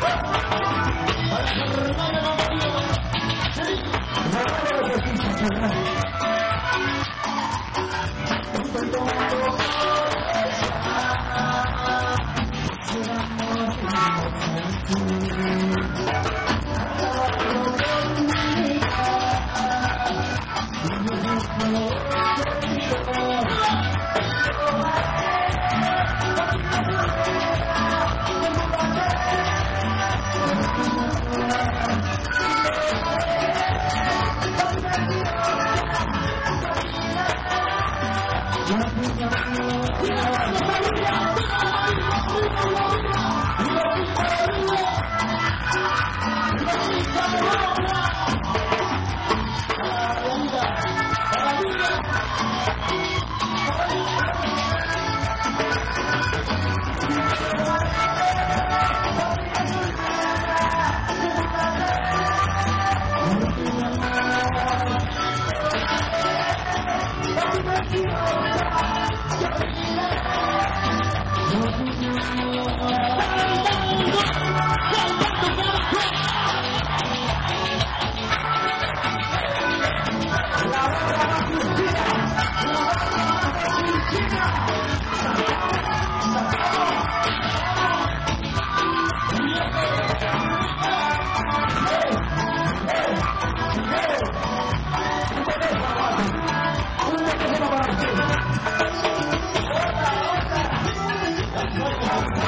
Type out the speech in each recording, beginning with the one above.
Thank you. out.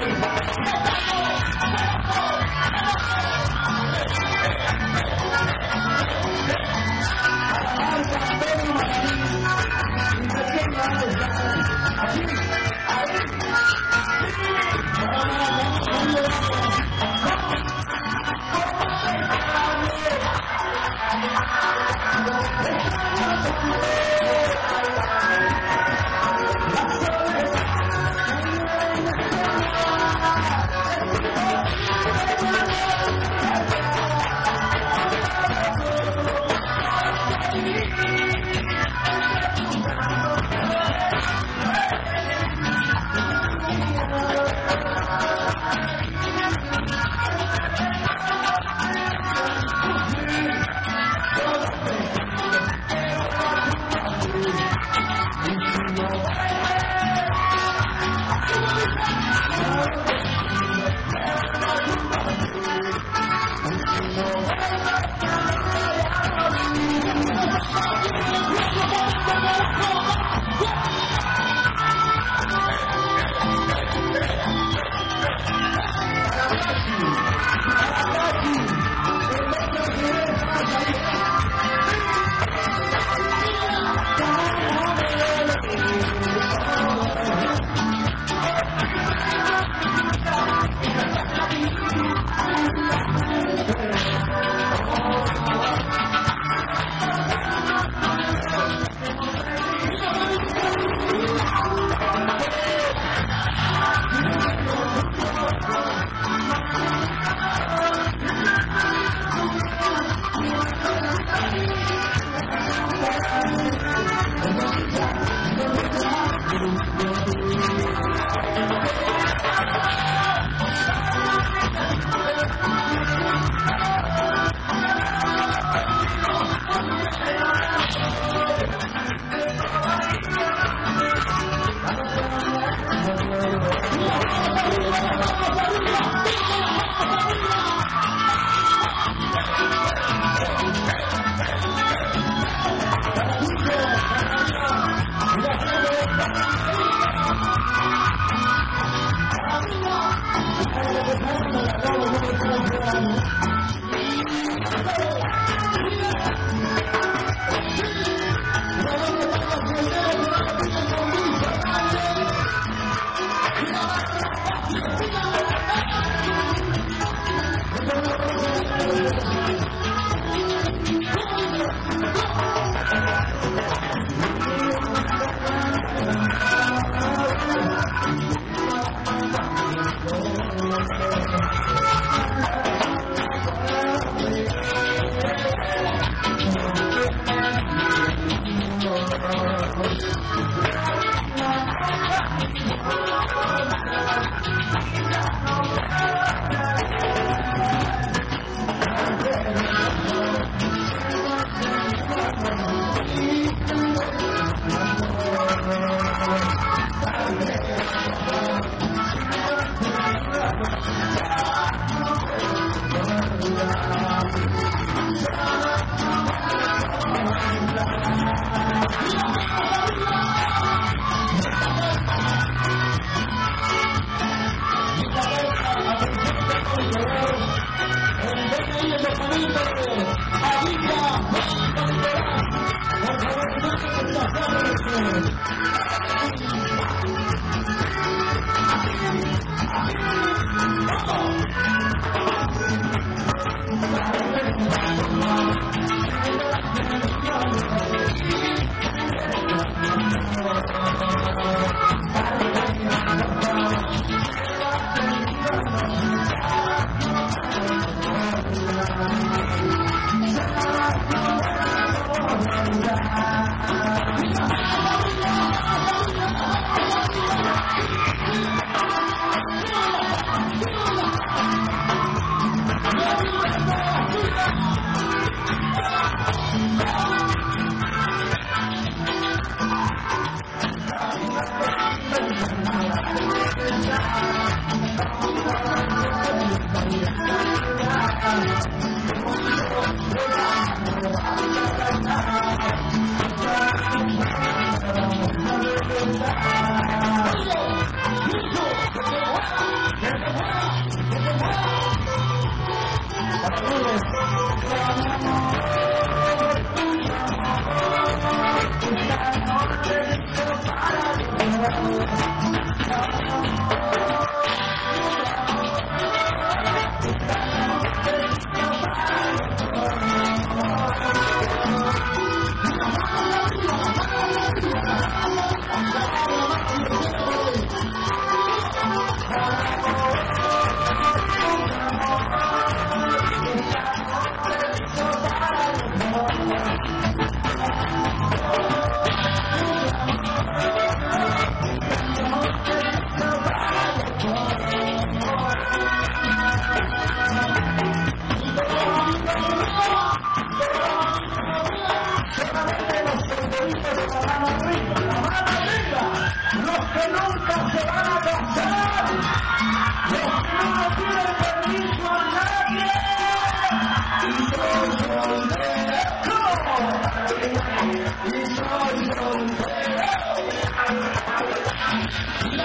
let you go.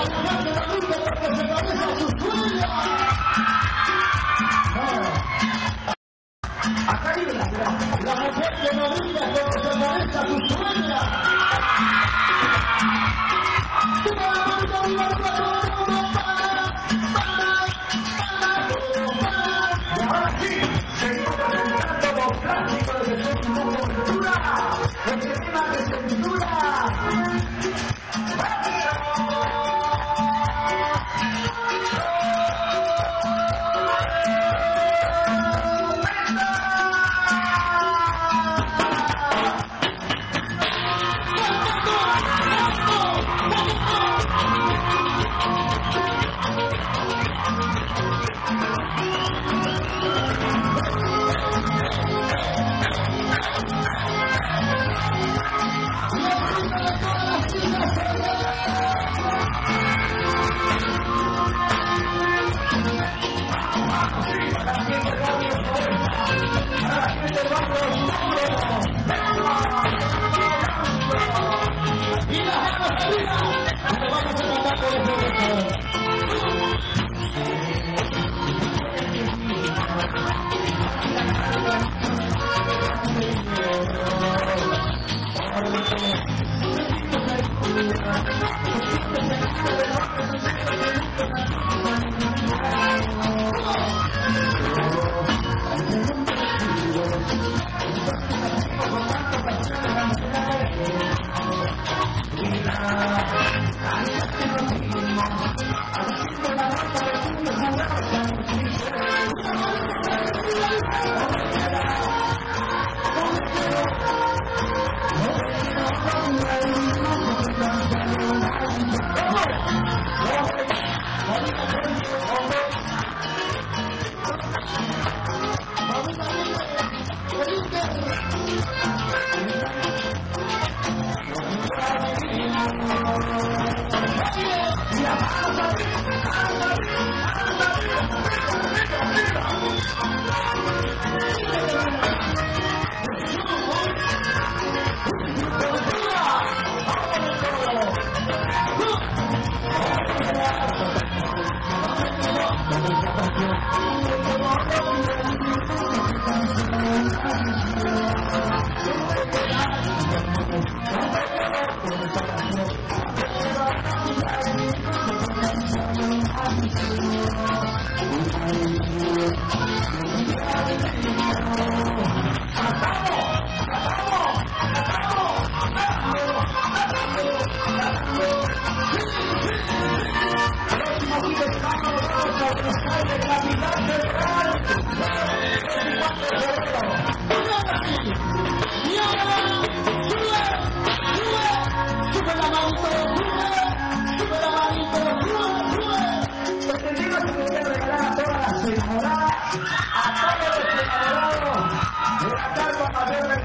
t h a n m you.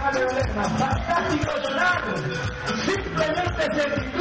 deja de más. Fantástico Leonardo. Simplemente se